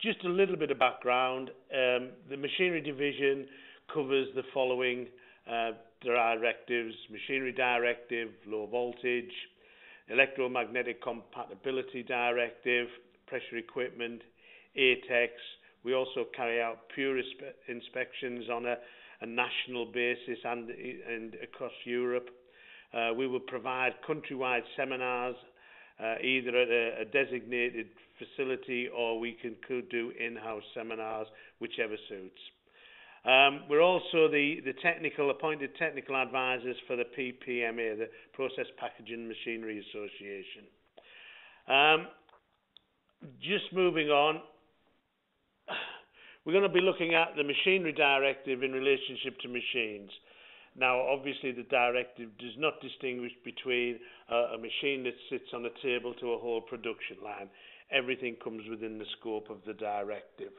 just a little bit of background. Um, the machinery division covers the following uh, directives, machinery directive, low voltage, electromagnetic compatibility directive, pressure equipment, ATEX. We also carry out PUWER inspections on a, a national basis and, and across Europe. Uh, we will provide countrywide seminars, uh, either at a, a designated facility or we can could do in-house seminars, whichever suits. Um, we're also the, the technical appointed technical advisors for the PPMA, the Process Packaging Machinery Association. Um, just moving on, we're going to be looking at the machinery directive in relationship to machines. Now, obviously, the directive does not distinguish between uh, a machine that sits on a table to a whole production line. Everything comes within the scope of the directive.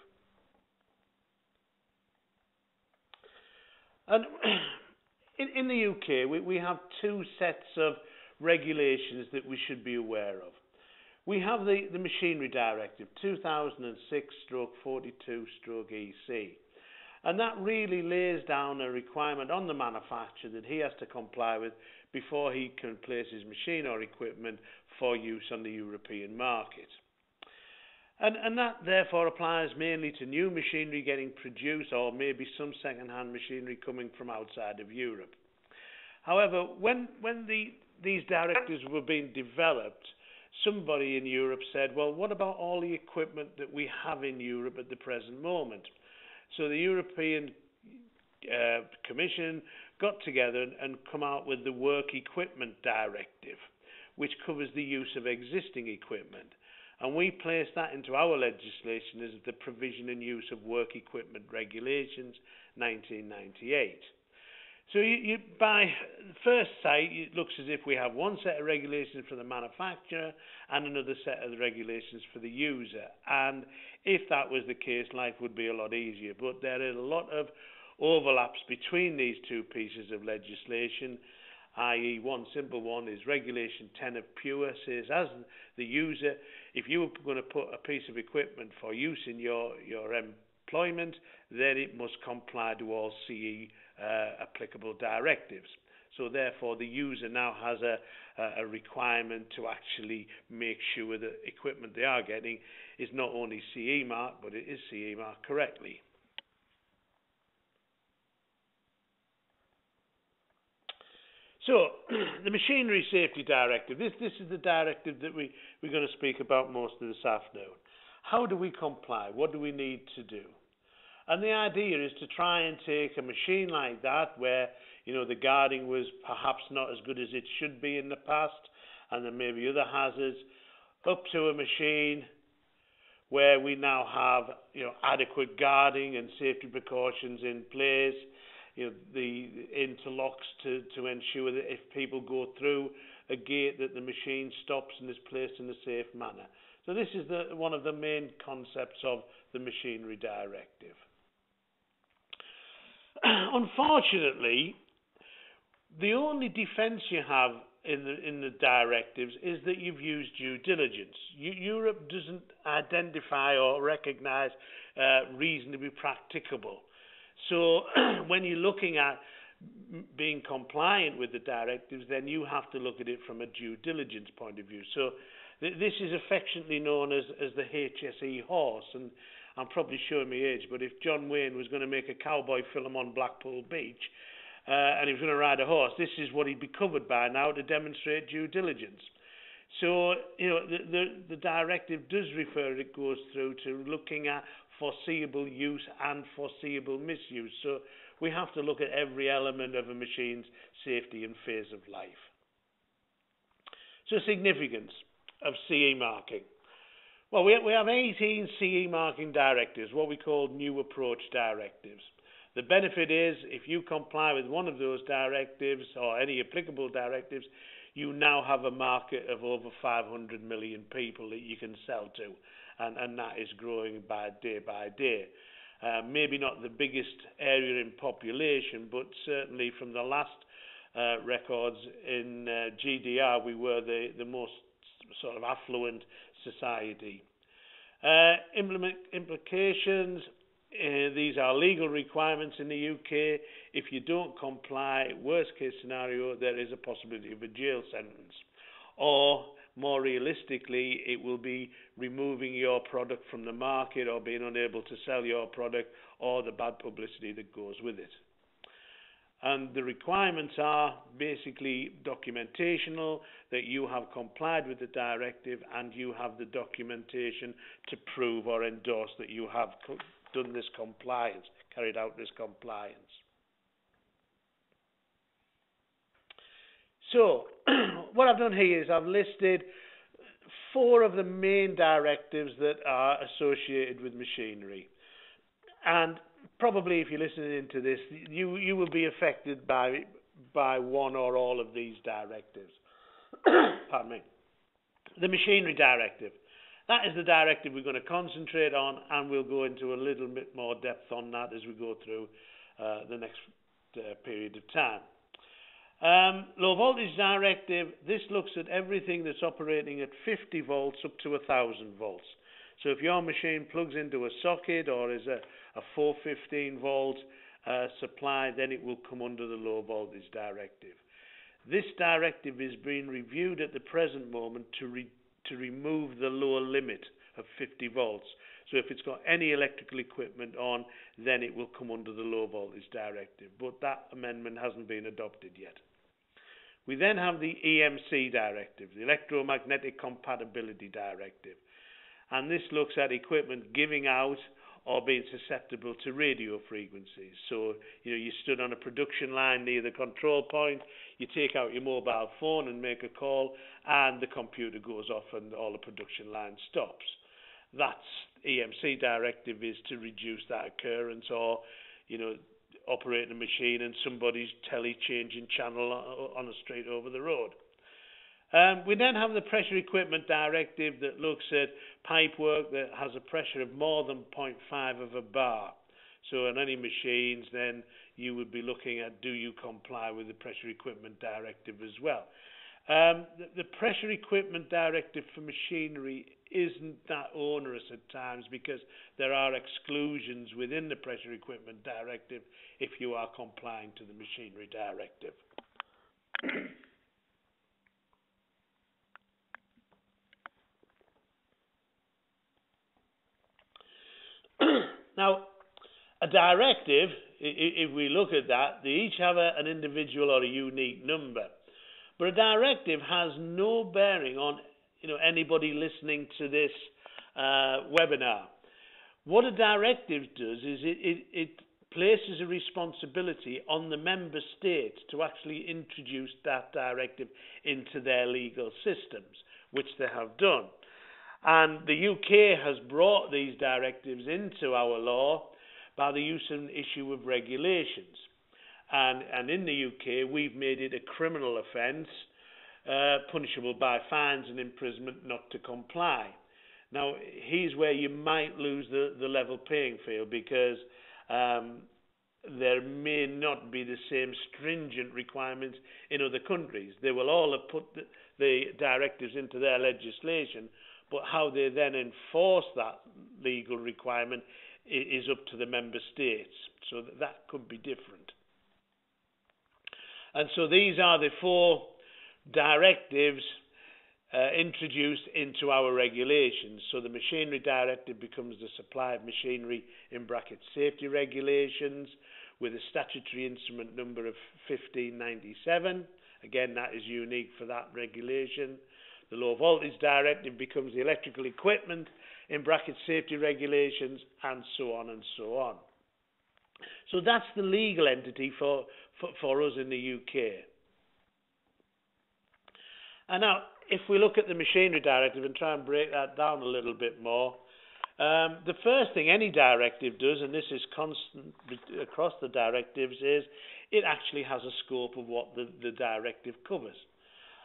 And in, in the UK, we, we have two sets of regulations that we should be aware of. We have the, the Machinery Directive 2006 stroke 42 stroke EC. And that really lays down a requirement on the manufacturer that he has to comply with before he can place his machine or equipment for use on the European market. And, and that therefore applies mainly to new machinery getting produced or maybe some second-hand machinery coming from outside of Europe. However, when, when the, these directives were being developed, somebody in Europe said, well, what about all the equipment that we have in Europe at the present moment? So the European uh, Commission got together and, and come out with the Work Equipment Directive, which covers the use of existing equipment. And we placed that into our legislation as the provision and use of work equipment regulations 1998. So you, you, by first sight, it looks as if we have one set of regulations for the manufacturer and another set of regulations for the user. And if that was the case, life would be a lot easier. But there is a lot of overlaps between these two pieces of legislation, i.e., one simple one is Regulation 10 of PUWER says, as the user, if you were going to put a piece of equipment for use in your, your employment, then it must comply to all CE Uh, applicable directives. So therefore, the user now has a, a requirement to actually make sure that equipment they are getting is not only CE marked, but it is CE marked correctly. So, the Machinery Safety Directive, this, this is the directive that we, we're going to speak about most of this afternoon. How do we comply? What do we need to do? And the idea is to try and take a machine like that, where you know the guarding was perhaps not as good as it should be in the past, and there may be other hazards, up to a machine where we now have you know adequate guarding and safety precautions in place you know, the interlocks to, to ensure that if people go through a gate that the machine stops and is placed in a safe manner. So this is the, one of the main concepts of the machinery directive. Unfortunately, the only defence you have in the in the directives is that you've used due diligence. U Europe doesn't identify or recognise uh, reason to be practicable. So when you're looking at being compliant with the directives, then you have to look at it from a due diligence point of view. So th this is affectionately known as, as the HSE horse, and I'm probably showing my age, but if John Wayne was going to make a cowboy film on Blackpool Beach, uh, and he was going to ride a horse, this is what he'd be covered by now to demonstrate due diligence. So, you know, the, the, the directive does refer, it goes through to looking at foreseeable use and foreseeable misuse. So we have to look at every element of a machine's safety and phase of life. So significance of CE marking. Well, we, we have 18 CE marking directives, what we call new approach directives. The benefit is if you comply with one of those directives or any applicable directives, you now have a market of over 500 million people that you can sell to and, and that is growing by day by day. Uh, maybe not the biggest area in population, but certainly from the last uh, records in uh, GDP, we were the, the most sort of affluent society. Uh, implications. Uh, these are legal requirements in the UK. If you don't comply, worst case scenario, there is a possibility of a jail sentence. Or more realistically, it will be removing your product from the market or being unable to sell your product or the bad publicity that goes with it. And the requirements are basically documentational, that you have complied with the directive and you have the documentation to prove or endorse that you have done this compliance, carried out this compliance. So, what I've done here is I've listed four of the main directives that are associated with machinery. And probably if you're listening to this, you, you will be affected by, by one or all of these directives. Pardon me. The machinery directive. That is the directive we're going to concentrate on, and we'll go into a little bit more depth on that as we go through uh, the next uh, period of time. Um, low voltage directive, this looks at everything that's operating at 50 volts up to 1000 volts. So if your machine plugs into a socket or is a, a 415 volt uh, supply, then it will come under the low voltage directive. This directive is being reviewed at the present moment to, re, to remove the lower limit of 50 volts. So if it's got any electrical equipment on, then it will come under the low voltage directive. But that amendment hasn't been adopted yet. We then have the EMC directive, the Electromagnetic Compatibility Directive. And this looks at equipment giving out or being susceptible to radio frequencies. So, you know, you stood on a production line near the control point, you take out your mobile phone and make a call, and the computer goes off and all the production line stops. That's EMC directive is to reduce that occurrence or, you know, operating a machine and somebody's telly changing channel on a straight over the road. Um, we then have the pressure equipment directive that looks at pipe work that has a pressure of more than 0.5 of a bar. So on any machines, then you would be looking at do you comply with the pressure equipment directive as well. Um, the, the pressure equipment directive for machinery isn't that onerous at times because there are exclusions within the pressure equipment directive if you are complying to the machinery directive. now, a directive, if we look at that, they each have a, an individual or a unique number. But a directive has no bearing on you know anybody listening to this uh, webinar. What a directive does is it, it, it places a responsibility on the member states to actually introduce that directive into their legal systems, which they have done. And the UK has brought these directives into our law by the use and issue of regulations. And, and in the UK, we've made it a criminal offence uh, punishable by fines and imprisonment not to comply. Now, here's where you might lose the, the level playing field because um, there may not be the same stringent requirements in other countries. They will all have put the, the directives into their legislation, but how they then enforce that legal requirement is up to the member states. So that could be different. And so these are the four directives uh, introduced into our regulations. So the machinery directive becomes the supply of machinery in bracket safety regulations with a statutory instrument number of 1597. Again, that is unique for that regulation. The low voltage directive becomes the electrical equipment in bracket safety regulations and so on and so on. So that's the legal entity for, for, for us in the UK. And now, if we look at the machinery directive and try and break that down a little bit more, um, the first thing any directive does, and this is constant across the directives, is it actually has a scope of what the, the directive covers.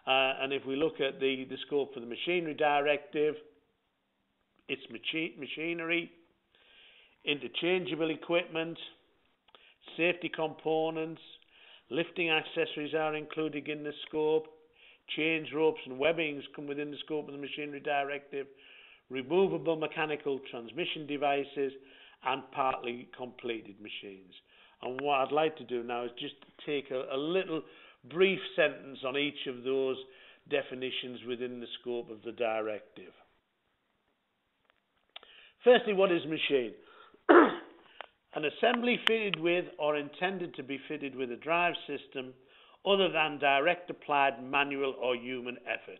Uh, and if we look at the, scope for the machinery directive, it's machi machinery, interchangeable equipment, safety components, lifting accessories are included in the scope, Chains, ropes and webbings come within the scope of the Machinery Directive. removable mechanical transmission devices, and partly completed machines. And what I'd like to do now is just take a little brief sentence on each of those definitions within the scope of the directive. Firstly, what is machine? An assembly fitted with or intended to be fitted with a drive system other than direct applied manual or human effort.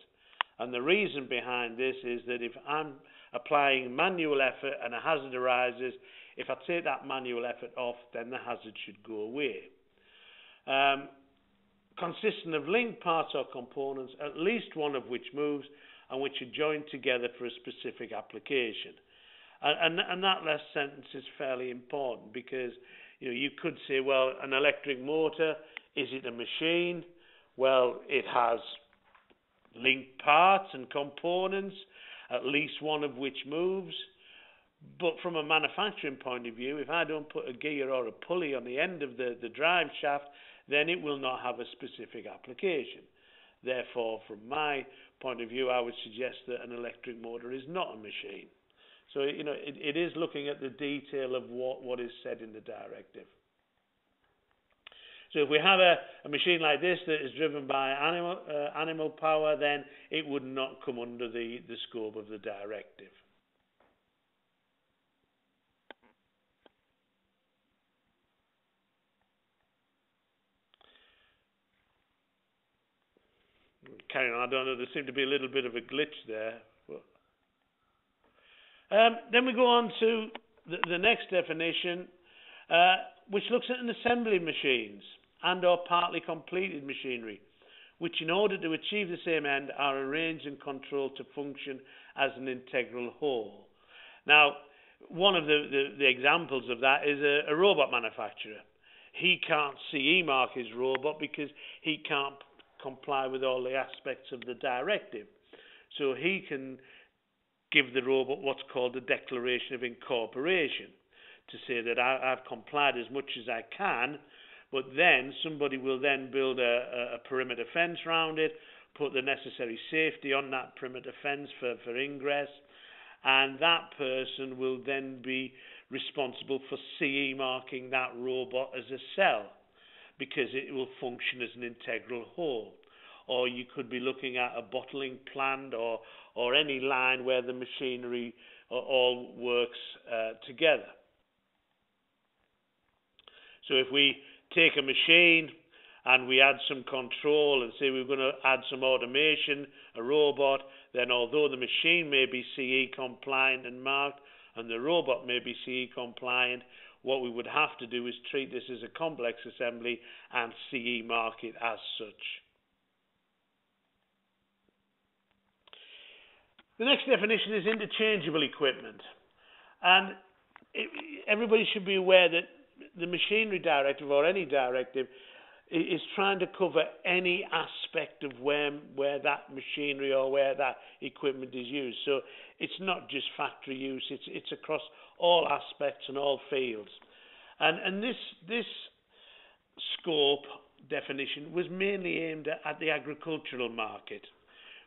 And the reason behind this is that if I'm applying manual effort and a hazard arises, if I take that manual effort off, then the hazard should go away. Um, consisting of linked parts or components, at least one of which moves and which are joined together for a specific application. And, and, and that last sentence is fairly important because you know you could say, well, an electric motor is it a machine? Well, it has linked parts and components, at least one of which moves. But from a manufacturing point of view, if I don't put a gear or a pulley on the end of the, the drive shaft, then it will not have a specific application. Therefore, from my point of view, I would suggest that an electric motor is not a machine. So, you know, it, it is looking at the detail of what, what is said in the directive. So if we have a, a machine like this that is driven by animal, uh, animal power, then it would not come under the, the scope of the directive. Carrying on, I don't know, there seemed to be a little bit of a glitch there. Um, then we go on to the, the next definition, uh, which looks at an assembly machines and or partly completed machinery, which in order to achieve the same end are arranged and controlled to function as an integral whole. Now, one of the, the, the examples of that is a, a, robot manufacturer. He can't CE mark his robot because he can't comply with all the aspects of the directive. So he can give the robot what's called a declaration of incorporation to say that I, have complied as much as I can, but then somebody will then build a, a, perimeter fence around it, put the necessary safety on that perimeter fence for, for ingress, and that person will then be responsible for CE marking that robot as a cell because it will function as an integral whole. Or you could be looking at a bottling plant or, or any line where the machinery all works uh, together. So if we take a machine and we add some control and say we're going to add some automation, a robot, then although the machine may be CE compliant and marked and the robot may be CE compliant, what we would have to do is treat this as a complex assembly and CE mark it as such. The next definition is interchangeable equipment. And it, everybody should be aware that the machinery directive or any directive is trying to cover any aspect of where where that machinery or where that equipment is used. So it's not just factory use; it's it's across all aspects and all fields. And and this this scope definition was mainly aimed at, at the agricultural market,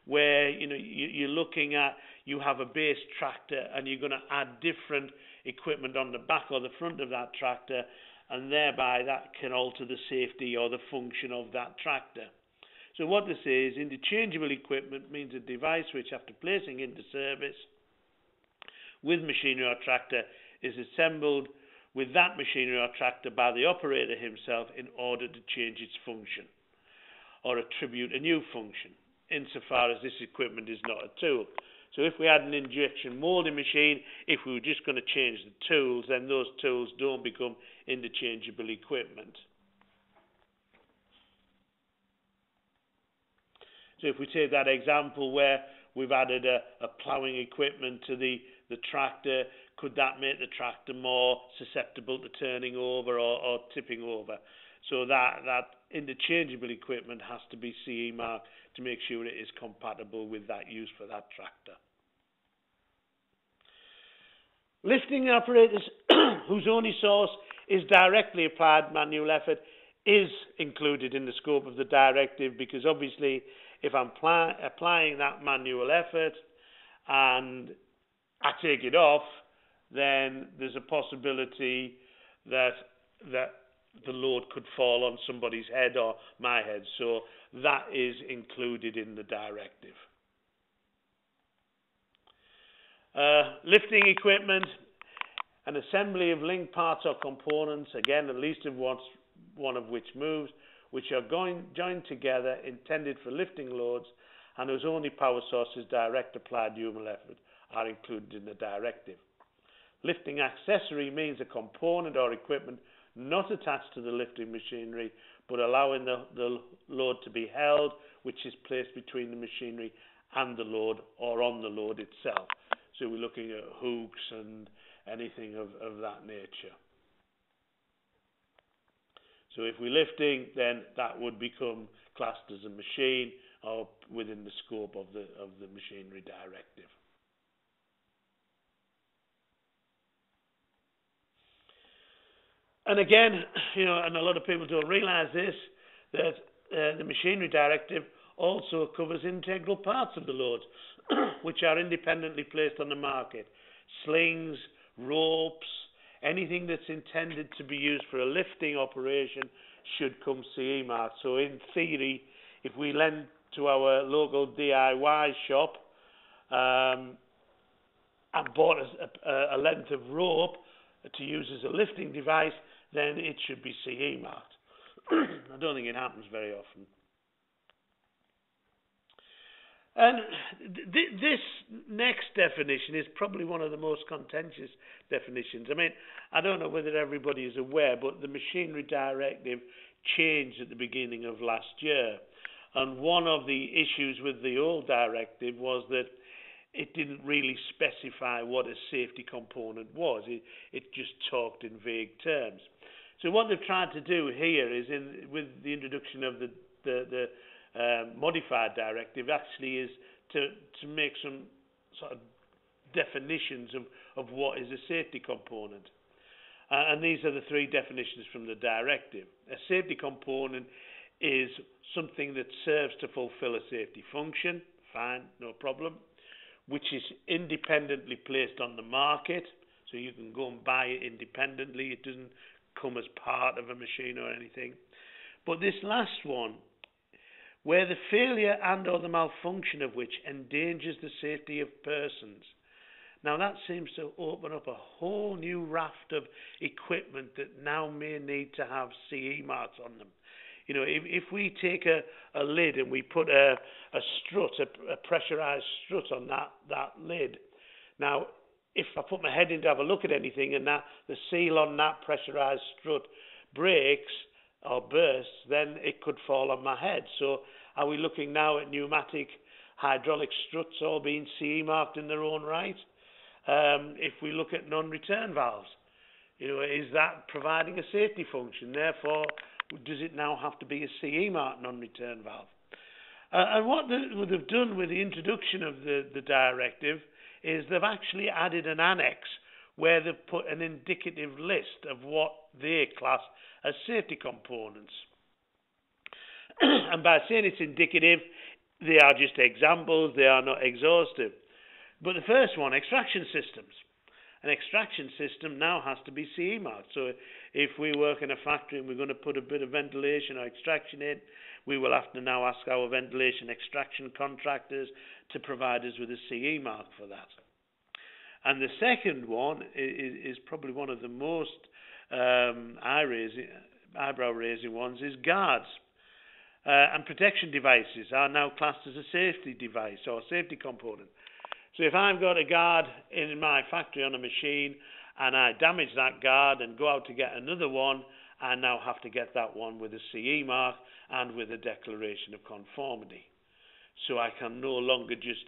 where you know you, you're looking at you have a base tractor and you're going to add different equipment on the back or the front of that tractor, and thereby that can alter the safety or the function of that tractor. So what this is, interchangeable equipment means a device which after placing into service with machinery or tractor is assembled with that machinery or tractor by the operator himself in order to change its function or attribute a new function insofar as this equipment is not a tool. So if we had an injection molding machine, if we were just going to change the tools, then those tools don't become interchangeable equipment. So if we take that example where we've added a, a ploughing equipment to the, the tractor, could that make the tractor more susceptible to turning over or, or tipping over? So that, that interchangeable equipment has to be CE marked to make sure it is compatible with that use for that tractor. Lifting apparatus whose only source is directly applied manual effort is included in the scope of the directive because obviously if I'm applying that manual effort and I take it off, then there's a possibility that that the load could fall on somebody's head or my head. So that is included in the directive. Uh, lifting equipment, an assembly of linked parts or components, again, at least of one of which moves, which are going, joined together, intended for lifting loads, and whose only power source is direct applied human effort, are included in the directive. Lifting accessory means a component or equipment not attached to the lifting machinery, but allowing the, the load to be held, which is placed between the machinery and the load or on the load itself. So we're looking at hooks and anything of, of that nature. So if we're lifting, then that would become classed as a machine or within the scope of the of the machinery directive. And again, you know, and a lot of people don't realise this, that uh, the machinery directive also covers integral parts of the loads, which are independently placed on the market. Slings, ropes, anything that's intended to be used for a lifting operation should come CE marked. So in theory, if we lend to our local DIY shop um, and bought a, a, length of rope to use as a lifting device, then it should be CE marked. I don't think it happens very often. And th- this next definition is probably one of the most contentious definitions. I mean, I don't know whether everybody is aware, but the machinery directive changed at the beginning of last year. And one of the issues with the old directive was that it didn't really specify what a safety component was. It, it just talked in vague terms. So what they've tried to do here is, in, with the introduction of the, the, the uh, modified directive, actually is to, to make some sort of definitions of, of what is a safety component. Uh, and these are the three definitions from the directive. A safety component is something that serves to fulfill a safety function, fine, no problem, which is independently placed on the market, so you can go and buy it independently. It doesn't come as part of a machine or anything. But this last one, where the failure and or the malfunction of which endangers the safety of persons. Now that seems to open up a whole new raft of equipment that now may need to have CE marks on them. You know, if, if we take a, a lid and we put a, a strut, a, a pressurized strut on that, that lid, now if I put my head in to have a look at anything and that the seal on that pressurized strut breaks or bursts, then it could fall on my head. So are we looking now at pneumatic hydraulic struts all being CE marked in their own right? Um, if we look at non-return valves, you know, is that providing a safety function? Therefore, does it now have to be a CE marked non-return valve? Uh, and what the, they've done with the introduction of the, the directive is they've actually added an annex where they've put an indicative list of what they class as safety components. and by saying it's indicative, they are just examples, they are not exhaustive. But the first one, extraction systems. An extraction system now has to be CE marked. So if we work in a factory and we're going to put a bit of ventilation or extraction in, we will have to now ask our ventilation extraction contractors to provide us with a CE mark for that. And the second one is, is probably one of the most um, eyebrow raising ones is guards. Uh, and protection devices are now classed as a safety device or safety component. So if I've got a guard in my factory on a machine and I damage that guard and go out to get another one, I now have to get that one with a CE mark and with a declaration of conformity. So I can no longer just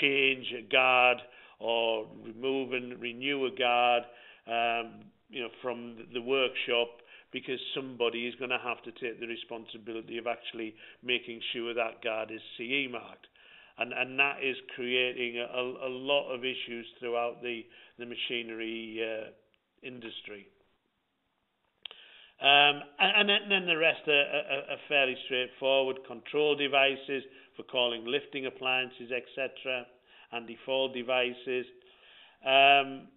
change a guard or remove and renew a guard um, you know, from the workshop because somebody is going to have to take the responsibility of actually making sure that guard is CE marked. And, and that is creating a, a lot of issues throughout the, the machinery uh, industry. Um, and, and then the rest are, are, are fairly straightforward control devices for calling lifting appliances, etc., and default devices. Um,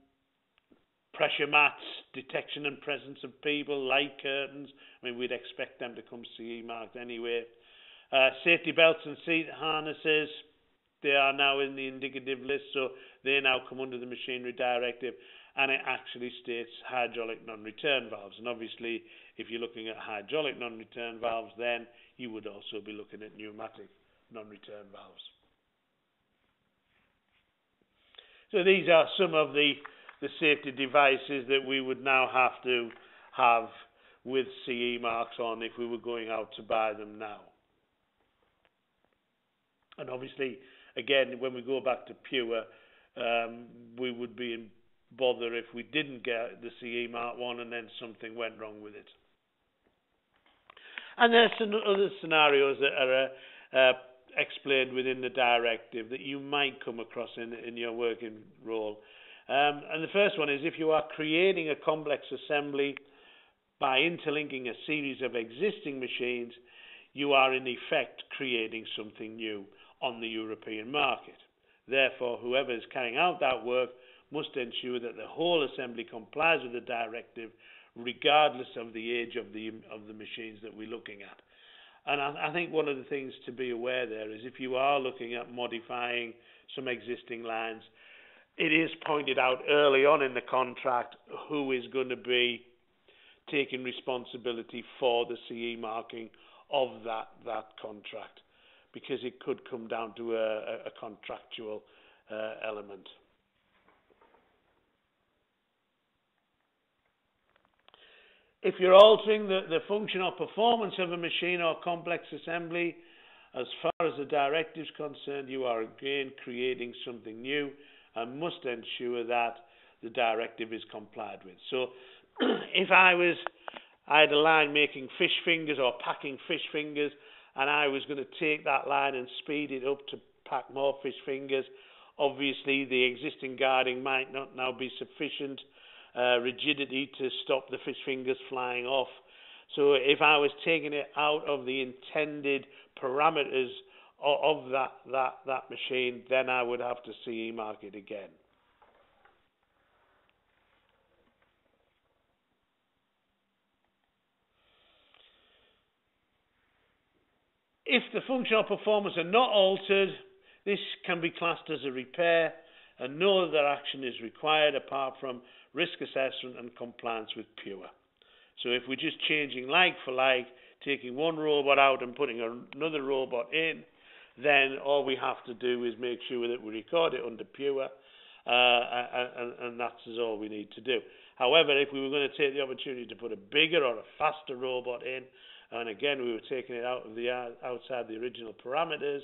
pressure mats, detection and presence of people, light curtains. I mean, we'd expect them to come CE marked anyway. Uh, safety belts and seat harnesses, they are now in the indicative list, so they now come under the machinery directive. And it actually states hydraulic non-return valves. And obviously, if you're looking at hydraulic non-return valves, then you would also be looking at pneumatic non-return valves. So these are some of the, the safety devices that we would now have to have with CE marks on if we were going out to buy them now. And obviously, again, when we go back to PUWER, um, we would be in bother if we didn't get the CE mark one and then something went wrong with it. And there's some other scenarios that are uh, explained within the directive that you might come across in, in your working role. Um, and the first one is if you are creating a complex assembly by interlinking a series of existing machines, you are in effect creating something new on the European market. Therefore, whoever is carrying out that work must ensure that the whole assembly complies with the directive regardless of the age of the of the machines that we're looking at. And I, I think one of the things to be aware there is if you are looking at modifying some existing lines, it is pointed out early on in the contract who is going to be taking responsibility for the CE marking of that that contract, because it could come down to a, a contractual uh, element. If you're altering the, the function or performance of a machine or complex assembly, as far as the directive is concerned, you are again creating something new and must ensure that the directive is complied with. So, if I was, I had a line making fish fingers or packing fish fingers, and I was going to take that line and speed it up to pack more fish fingers, obviously the existing guarding might not now be sufficient uh, rigidity to stop the fish fingers flying off. So if I was taking it out of the intended parameters of, of that, that, that machine, then I would have to CE mark it again. If the functional performance are not altered, this can be classed as a repair and no other action is required apart from risk assessment and compliance with PUWER. So if we're just changing like for like, taking one robot out and putting another robot in, then all we have to do is make sure that we record it under PUWER, uh, and, and that's all we need to do. However, if we were going to take the opportunity to put a bigger or a faster robot in, and again we were taking it out of the outside the original parameters,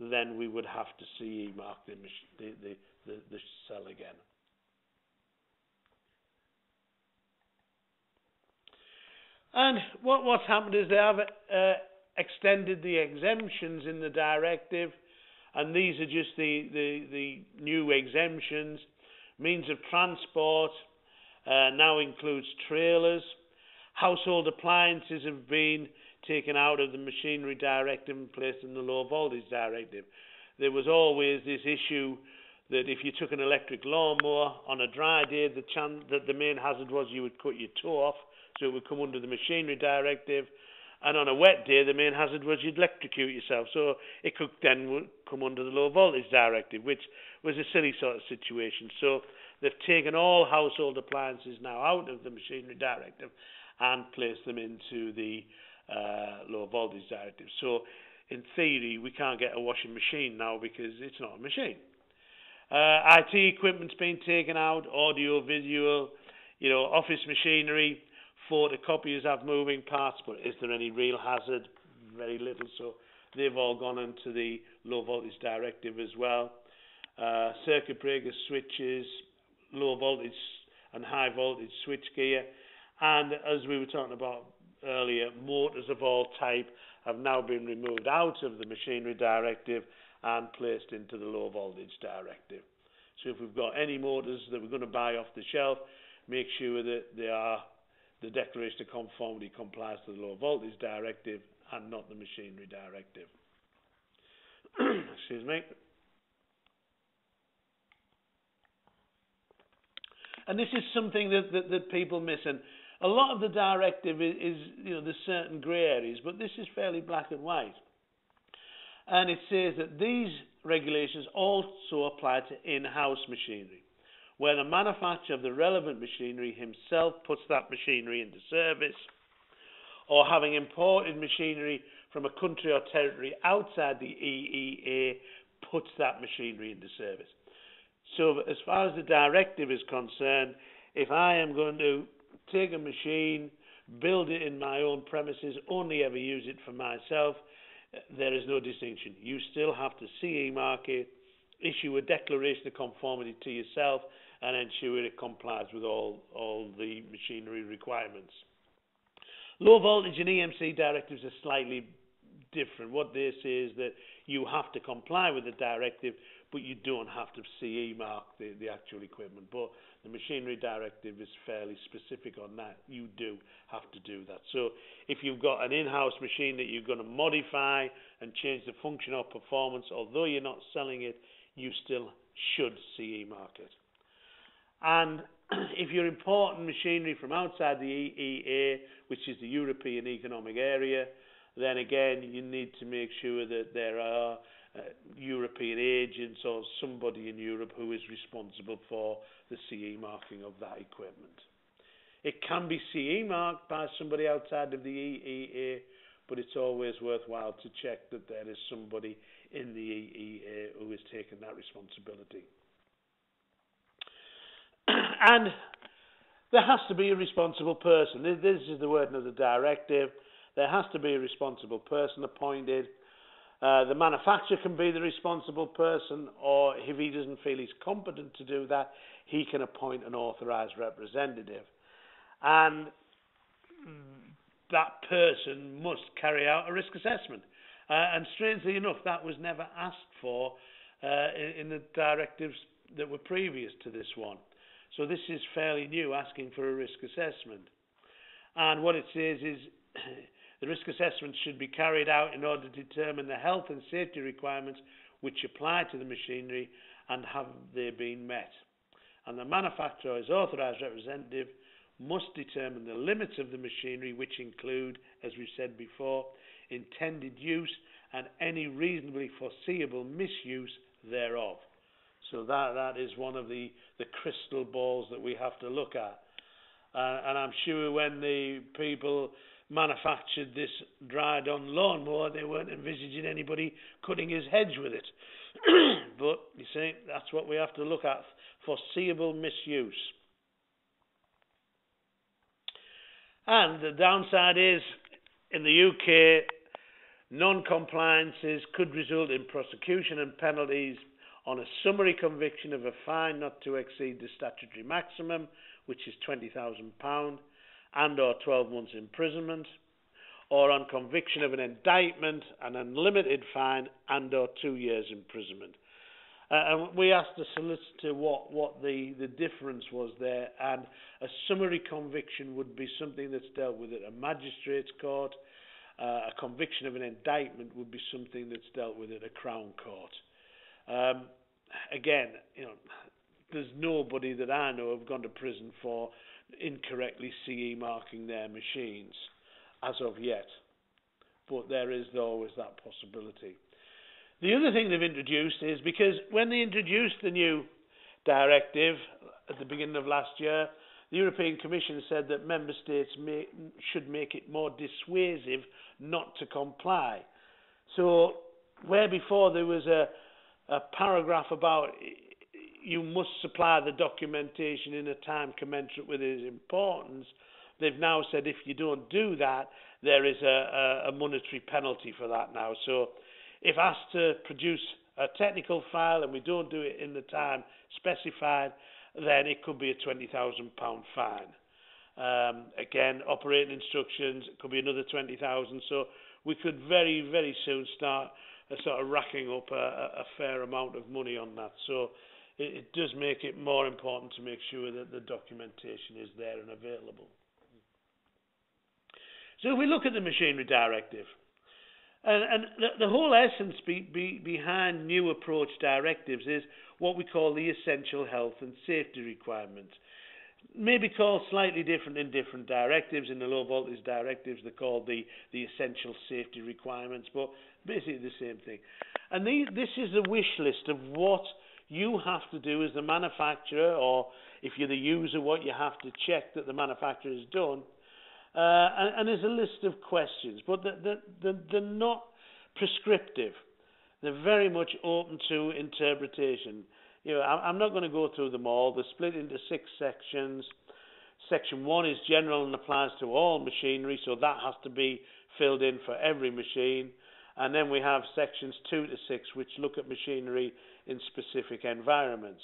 then we would have to CE mark the, the, the, the, cell again. And what, what's happened is they have uh, extended the exemptions in the directive, and these are just the, the, the new exemptions. Means of transport uh, now includes trailers. Household appliances have been taken out of the machinery directive and placed in the low voltage directive. There was always this issue that if you took an electric lawnmower on a dry day, the, chan- that the main hazard was you would cut your toe off so it would come under the machinery directive. And on a wet day, the main hazard was you'd electrocute yourself, so it could then come under the low voltage directive, which was a silly sort of situation. So they've taken all household appliances now out of the machinery directive and placed them into the uh, low voltage directive. So in theory, we can't get a washing machine now because it's not a machine. Uh, IT equipment's been taken out, audio, visual, you know, office machinery, photocopiers have moving parts, but is there any real hazard? Very little. So they've all gone into the low voltage directive as well. Uh, circuit breakers, switches, low voltage and high voltage switch gear, and as we were talking about earlier, motors of all type have now been removed out of the machinery directive and placed into the low voltage directive. So if we've got any motors that we're going to buy off the shelf, make sure that they are the declaration of conformity complies to the low voltage directive and not the machinery directive. Excuse me. and this is something that, that, that people miss. And a lot of the directive is, is, you know, there's certain grey areas, but this is fairly black and white. And it says that these regulations also apply to in-house machinery, where the manufacturer of the relevant machinery himself puts that machinery into service, or having imported machinery from a country or territory outside the EEA puts that machinery into service. So, as far as the directive is concerned, if I am going to take a machine, build it in my own premises, only ever use it for myself, there is no distinction. You still have to CE mark it, issue a declaration of conformity to yourself, and ensure it complies with all, all the machinery requirements. Low voltage and EMC directives are slightly different. What this is that you have to comply with the directive, but you don't have to CE mark the, the actual equipment. But the machinery directive is fairly specific on that. You do have to do that. So if you've got an in-house machine that you're going to modify and change the function or performance, although you're not selling it, you still should CE mark it. And if you're importing machinery from outside the EEA, which is the European Economic Area, then again, you need to make sure that there are uh, European agents or somebody in Europe who is responsible for the CE marking of that equipment. It can be CE marked by somebody outside of the EEA, but it's always worthwhile to check that there is somebody in the EEA who is taking that responsibility. and there has to be a responsible person. This is the wording of the directive. There has to be a responsible person appointed. Uh, the manufacturer can be the responsible person, or if he doesn't feel he's competent to do that, he can appoint an authorised representative. And that person must carry out a risk assessment. Uh, and strangely enough, that was never asked for uh, in, in the directives that were previous to this one. So this is fairly new, asking for a risk assessment. And what it says is The risk assessment should be carried out in order to determine the health and safety requirements which apply to the machinery and have they been met. And the manufacturer as authorised representative must determine the limits of the machinery which include, as we said before, intended use and any reasonably foreseeable misuse thereof. So that, that is one of the, the crystal balls that we have to look at. Uh, and I'm sure when the people manufactured this dried on lawnmower, they weren't envisaging anybody cutting his hedge with it. but you see, that's what we have to look at foreseeable misuse. And the downside is in the UK, non compliances could result in prosecution and penalties on a summary conviction of a fine not to exceed the statutory maximum, which is £20,000 and or 12 months imprisonment, or on conviction of an indictment, an unlimited fine and or two years imprisonment. Uh, and we asked the solicitor what, what the, the difference was there, and a summary conviction would be something that's dealt with at a magistrate's court. Uh, a conviction of an indictment would be something that's dealt with at a Crown Court. Um, again, you know, there's nobody that I know have gone to prison for incorrectly CE marking their machines as of yet. But there is always that possibility. The other thing they've introduced is because when they introduced the new directive at the beginning of last year, the European Commission said that member states may, should make it more dissuasive not to comply. So, where before there was a, a paragraph about you must supply the documentation in a time commensurate with its importance. They've now said if you don't do that, there is a, a, a monetary penalty for that now. So if asked to produce a technical file and we don't do it in the time specified, then it could be a £20,000 fine. Um, again, operating instructions could be another 20,000. So we could very, very soon start uh, sort of racking up a, a fair amount of money on that. So it, it does make it more important to make sure that the documentation is there and available. So if we look at the machinery directive, and, and the, the, whole essence be, be, behind new approach directives is what we call the essential health and safety requirements. maybe called slightly different in different directives. In the low voltage directives, they're called the, the essential safety requirements, but basically the same thing. And this is a wish list of what you have to do as the manufacturer, or if you're the user, what you have to check that the manufacturer has done. Uh, and, and, there's a list of questions, but they're, they're, they're not prescriptive. They're very much open to interpretation you know, I'm not going to go through them all. They're split into six sections. Section one is general and applies to all machinery, so that has to be filled in for every machine. And then we have sections two to six, which look at machinery in specific environments.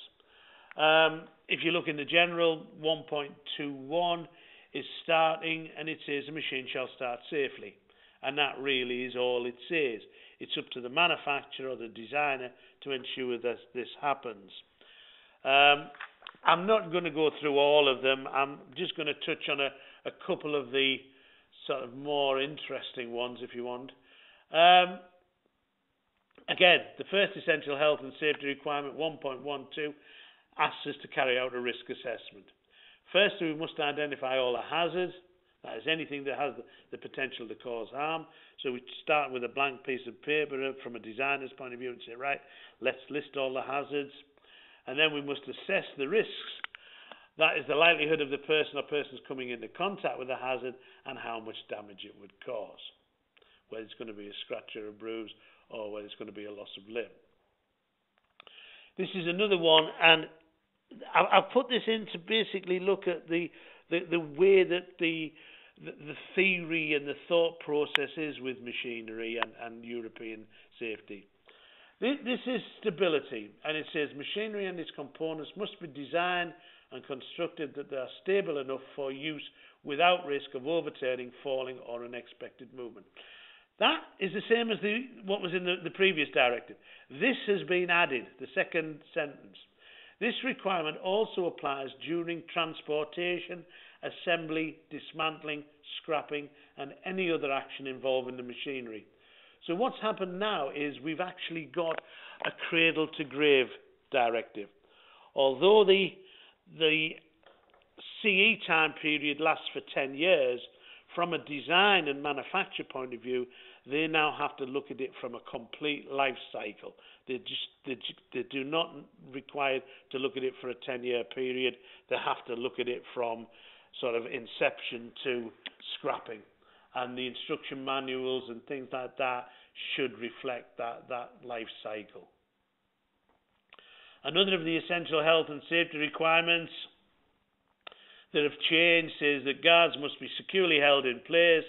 Um, if you look in the general, 1.21 is starting, and it says a machine shall start safely. And that really is all it says. It's up to the manufacturer or the designer to ensure that this happens. Um, I'm not going to go through all of them. I'm just going to touch on a, a couple of the sort of more interesting ones, if you want. Um, again, the first essential health and safety requirement 1.12 asks us to carry out a risk assessment. Firstly, we must identify all the hazards, that is anything that has the, potential to cause harm. So we start with a blank piece of paper from a designer's point of view and say, right, let's list all the hazards. And then we must assess the risks. That is the likelihood of the person or persons coming into contact with the hazard and how much damage it would cause. Whether it's going to be a scratch or a bruise or whether it's going to be a loss of limb. This is another one, and I've put this in to basically look at the, the, the way that the the, the theory and the thought processes with machinery and, and European safety. This is stability, and it says machinery and its components must be designed and constructed that they are stable enough for use without risk of overturning, falling, or unexpected movement. That is the same as the, what was in the, the previous directive. This has been added, the second sentence. This requirement also applies during transportation assembly, dismantling, scrapping, and any other action involving the machinery. So what's happened now is we've actually got a cradle to grave directive. Although the the CE time period lasts for 10 years, from a design and manufacture point of view, they now have to look at it from a complete life cycle. They just they, they do not require to look at it for a 10 year period. They have to look at it from sort of inception to scrapping. And the instruction manuals and things like that should reflect that, that life cycle. Another of the essential health and safety requirements that have changed is that guards must be securely held in place,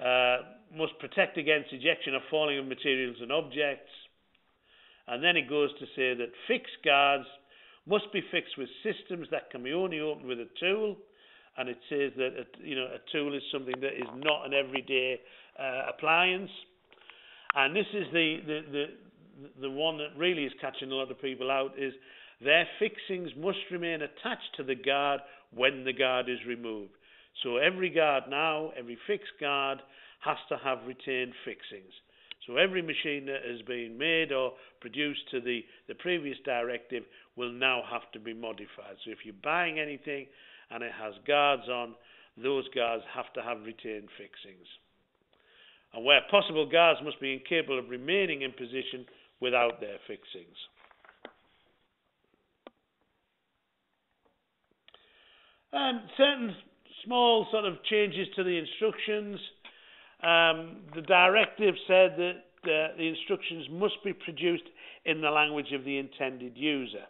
uh, must protect against ejection or falling of materials and objects. And then it goes to say that fixed guards must be fixed with systems that can be only opened with a tool and it says that a, you know a tool is something that is not an everyday uh, appliance. And this is the, the, the the one that really is catching a lot of people out is their fixings must remain attached to the guard when the guard is removed. So every guard now, every fixed guard has to have retained fixings. So every machine that has been made or produced to the, the previous directive will now have to be modified. So if you're buying anything and it has guards on, those guards have to have retained fixings. And where possible, guards must be incapable of remaining in position without their fixings. And certain small sort of changes to the instructions. Um, the directive said that uh, the instructions must be produced in the language of the intended user.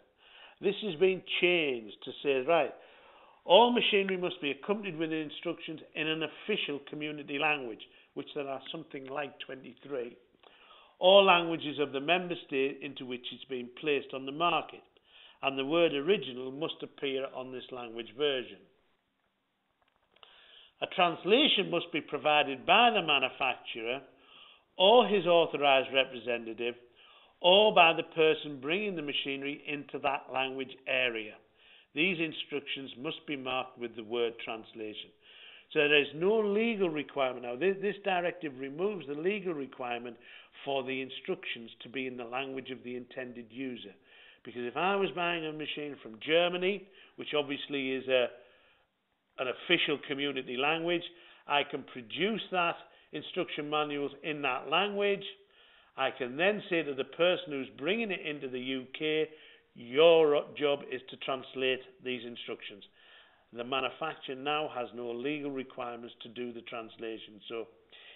This has been changed to say, right, all machinery must be accompanied with instructions in an official community language, which there are something like 23. All languages of the member state into which it's been placed on the market, and the word original must appear on this language version. A translation must be provided by the manufacturer or his authorized representative or by the person bringing the machinery into that language area. These instructions must be marked with the word translation. So there is no legal requirement. Now, this, this, directive removes the legal requirement for the instructions to be in the language of the intended user. Because if I was buying a machine from Germany, which obviously is a an official community language, I can produce that instruction manuals in that language. I can then say to the person who's bringing it into the UK, your job is to translate these instructions. The manufacturer now has no legal requirements to do the translation. So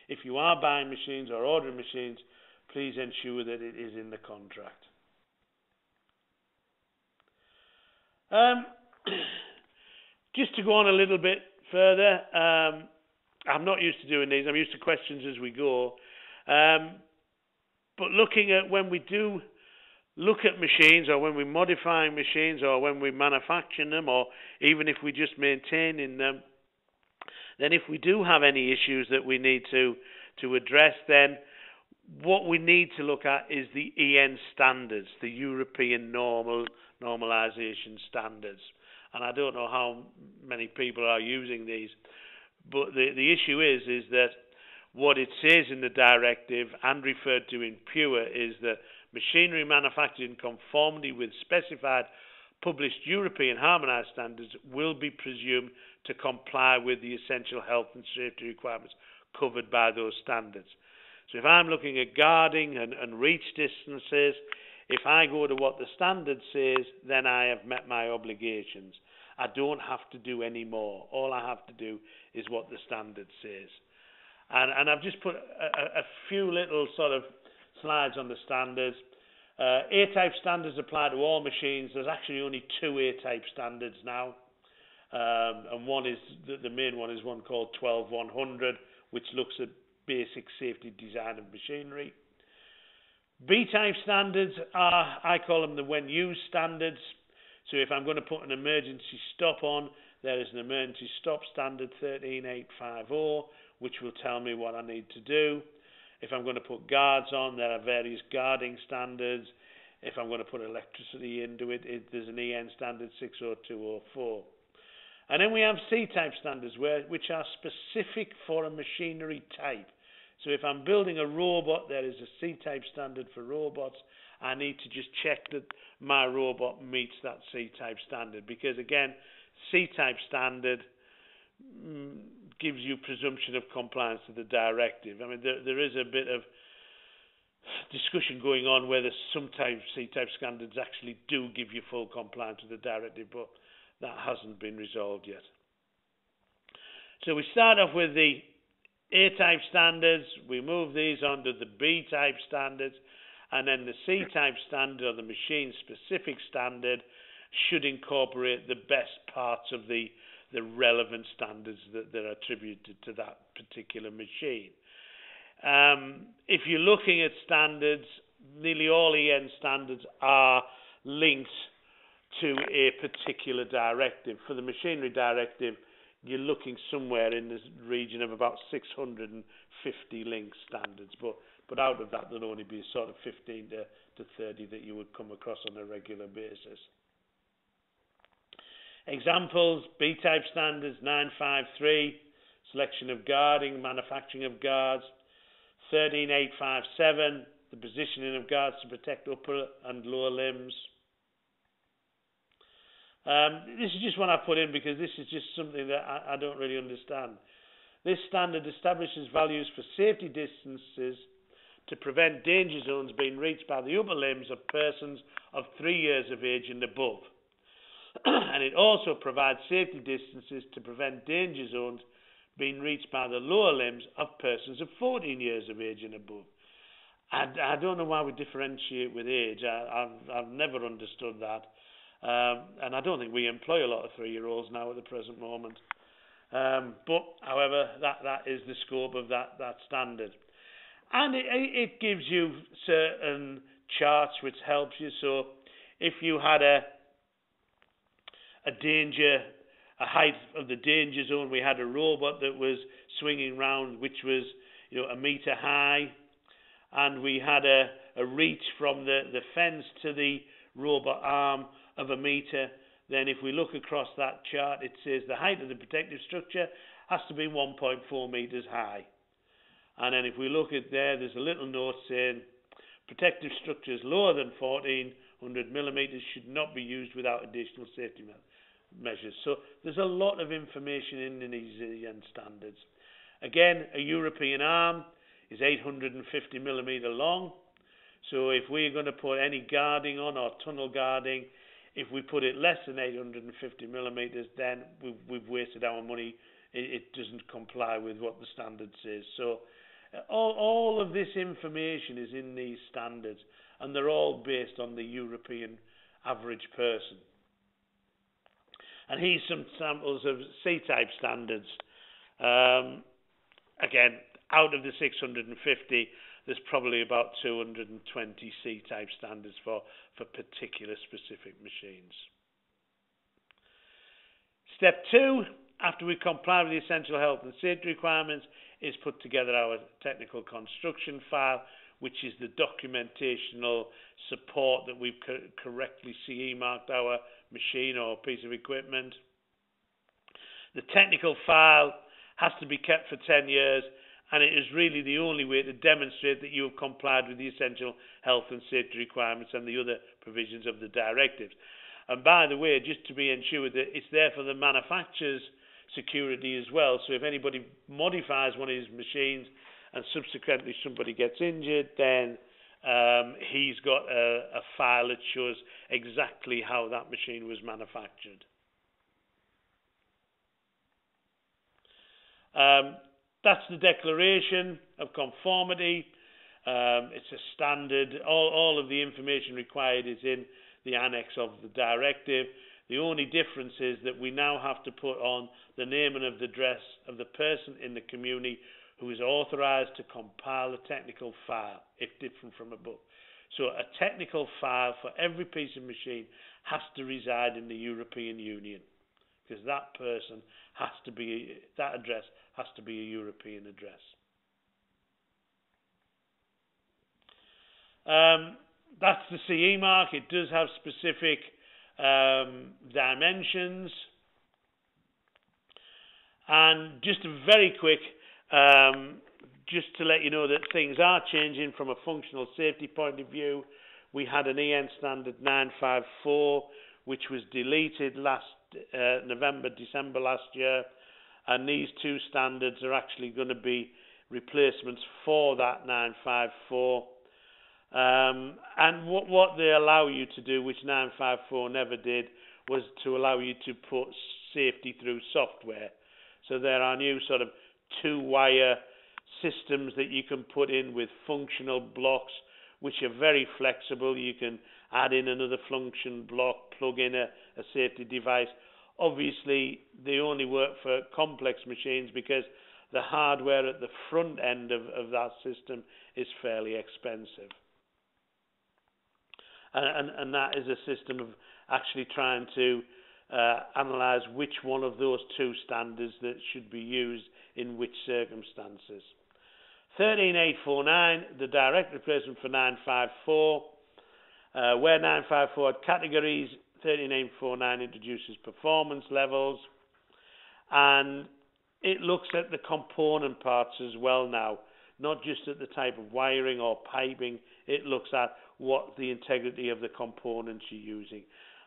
if you are buying machines or ordering machines, please ensure that it is in the contract. Um, just to go on a little bit further, um, I'm not used to doing these. I'm used to questions as we go. Um, but looking at when we do look at machines or when we're modifying machines or when we're manufacturing them or even if we're just maintaining them, then if we do have any issues that we need to, to address, then what we need to look at is the EN standards, the European normal normalization standards. And I don't know how many people are using these, but the, the issue is is that what it says in the directive and referred to in PUWER is that machinery manufactured in conformity with specified published European harmonized standards will be presumed to comply with the essential health and safety requirements covered by those standards. So if I'm looking at guarding and, and reach distances, if I go to what the standard says, then I have met my obligations. I don't have to do any more. All I have to do is what the standard says. And, and I've just put a, a few little sort of slides on the standards. Uh, A-type standards apply to all machines. There's actually only two A-type standards now. Um, and one is the, the, main one is one called 12100, which looks at basic safety design of machinery. B-type standards are, I call them the when used standards. So if I'm going to put an emergency stop on, there is an emergency stop standard 13850, which will tell me what I need to do. If I'm going to put guards on, there are various guarding standards. If I'm going to put electricity into it, it there's an EN standard 60204. And then we have C-type standards, where, which are specific for a machinery type. So if I'm building a robot, there is a C-type standard for robots. I need to just check that my robot meets that C-type standard because again, C-type standard mm, gives you presumption of compliance to the directive. I mean, there, there is a bit of discussion going on whether some type C-type standards actually do give you full compliance with the directive, but that hasn't been resolved yet. So we start off with the a-type standards, we move these to the B-type standards, and then the C-type standard or the machine-specific standard should incorporate the best parts of the, the relevant standards that, that are attributed to that particular machine. Um, if you're looking at standards, nearly all EN standards are linked to a particular directive. For the machinery directive, you're looking somewhere in the region of about 650 link standards, but but out of that there'll only be sort of 15 to, to 30 that you would come across on a regular basis. Examples, B-type standards 953, selection of guarding, manufacturing of guards, 13857, the positioning of guards to protect upper and lower limbs, um, this is just one I put in because this is just something that I, I don't really understand. This standard establishes values for safety distances to prevent danger zones being reached by the upper limbs of persons of three years of age and above. and it also provides safety distances to prevent danger zones being reached by the lower limbs of persons of 14 years of age and above. I, I don't know why we differentiate with age. I, have I've never understood that. Um, and I don't think we employ a lot of three-year-olds now at the present moment. Um, but, however, that, that is the scope of that, that standard. And it, it gives you certain charts which helps you. So if you had a, a danger, a height of the danger zone, we had a robot that was swinging round, which was you know a meter high, and we had a, a reach from the, the fence to the robot arm of a metre, then if we look across that chart, it says the height of the protective structure has to be 1.4 metres high. And then if we look at there, there's a little note saying protective structures lower than 1400 millimeters should not be used without additional safety me- measures. So there's a lot of information in the Indonesian standards. Again, a European arm is 850 millimeter long. So if we're going to put any guarding on or tunnel guarding, if we put it less than 850 millimeters, then we've, we've wasted our money. It, it, doesn't comply with what the standard says. So uh, all, all of this information is in these standards, and they're all based on the European average person. And here's some samples of C-type standards. Um, again, out of the 650, there's probably about 220 C-type standards for, for particular specific machines. Step two, after we comply with the essential health and safety requirements, is put together our technical construction file, which is the documentational support that we've co correctly CE marked our machine or piece of equipment. The technical file has to be kept for 10 years and it is really the only way to demonstrate that you have complied with the essential health and safety requirements and the other provisions of the directives. And by the way, just to be ensured that it's there for the manufacturer's security as well. So if anybody modifies one of his machines and subsequently somebody gets injured, then um, he's got a, a file that shows exactly how that machine was manufactured. Um, that's the declaration of conformity. Um, it's a standard. All, all of the information required is in the annex of the directive. The only difference is that we now have to put on the name and of the address of the person in the community who is authorized to compile a technical file, if different from a book. So a technical file for every piece of machine has to reside in the European Union because that person has to be, that address has to be a European address. Um, that's the CE mark. It does have specific um, dimensions. And just a very quick, um, just to let you know that things are changing from a functional safety point of view. We had an EN standard 954, which was deleted last uh, November, December last year and these two standards are actually going to be replacements for that 954. Um, and what, what they allow you to do, which 954 never did, was to allow you to put safety through software. So there are new sort of two-wire systems that you can put in with functional blocks, which are very flexible. You can add in another function block, plug in a, a safety device, Obviously, they only work for complex machines because the hardware at the front end of, of that system is fairly expensive. And, and, and that is a system of actually trying to uh, analyze which one of those two standards that should be used in which circumstances. 13849, the direct replacement for 954, uh, where 954 had categories 3949 introduces performance levels and it looks at the component parts as well now, not just at the type of wiring or piping, it looks at what the integrity of the components you're using.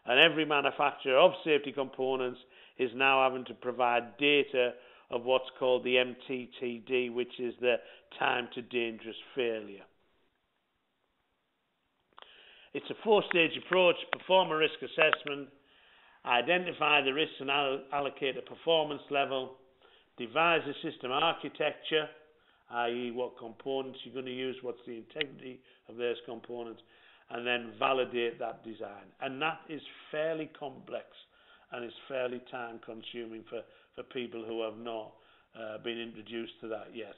And every manufacturer of safety components is now having to provide data of what's called the MTTD, which is the time to dangerous failure. It's a four-stage approach, perform a risk assessment, identify the risks and allocate a performance level, devise a system architecture, i.e. what components you're going to use, what's the integrity of those components, and then validate that design. And that is fairly complex and is fairly time consuming for, for people who have not uh, been introduced to that yet.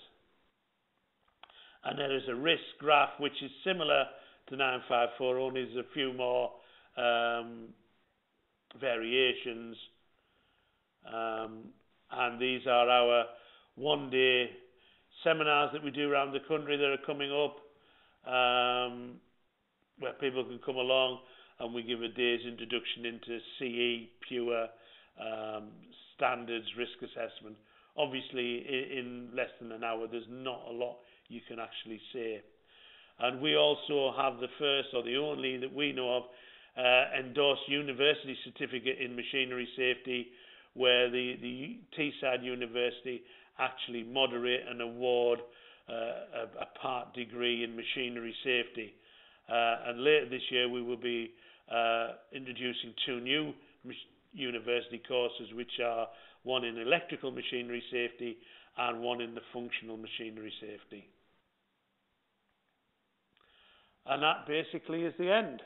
And there is a risk graph which is similar to 954 only a few more um, variations. Um, and these are our one day seminars that we do around the country that are coming up um, where people can come along and we give a day's introduction into CE PUWER um, standards risk assessment. Obviously in, in less than an hour there's not a lot you can actually say and we also have the first or the only that we know of uh, endorsed university certificate in machinery safety, where the, the Teesside University actually moderate and award uh, a, a, part degree in machinery safety. Uh, and later this year we will be uh, introducing two new university courses, which are one in electrical machinery safety and one in the functional machinery safety. And that basically is the end.